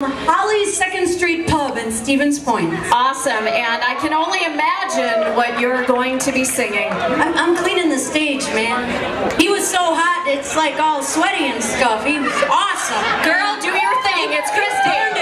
Holly's Second Street Pub in Stevens Point. Awesome, and I can only imagine what you're going to be singing. I'm, I'm cleaning the stage, man. He was so hot, it's like all sweaty and stuff. He was awesome. Girl, do your thing. It's Kristie.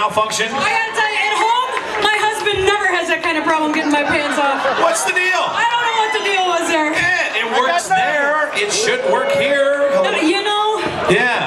malfunction? I gotta tell you, at home, my husband never has that kind of problem getting my pants off. What's the deal? I don't know what the deal was there. Yeah, it works there. It should work here. You know? Yeah.